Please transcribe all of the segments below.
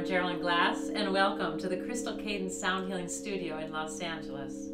I'm Jeralyn Glass, and welcome to the Crystal Cadence Sound Healing Studio in Los Angeles.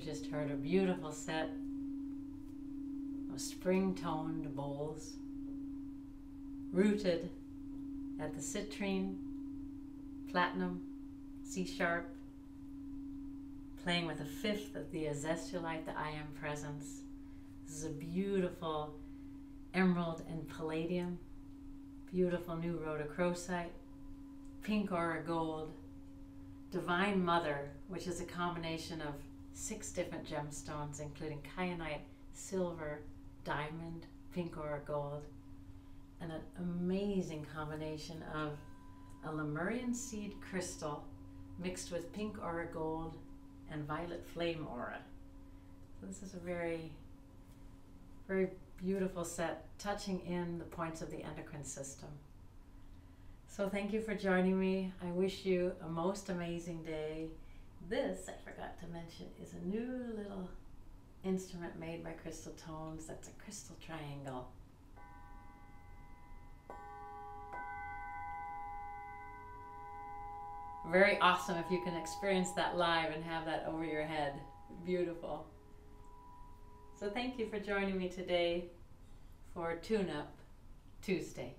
You've just heard a beautiful set of spring toned bowls rooted at the citrine, platinum, C sharp, playing with a fifth of the azeztulite, the I am presence. This is a beautiful emerald and palladium, beautiful new rhodochrosite, pink aura gold, divine mother, which is a combination of six different gemstones, including kyanite, silver, diamond, pink aura gold, and an amazing combination of a Lemurian seed crystal mixed with pink aura gold and violet flame aura. So this is a very, very beautiful set, touching in the points of the endocrine system. So thank you for joining me. I wish you a most amazing day. This, I forgot to mention, is a new little instrument made by Crystal Tones. That's a crystal triangle. Very awesome if you can experience that live and have that over your head. Beautiful. So thank you for joining me today for Tune Up Tuesday.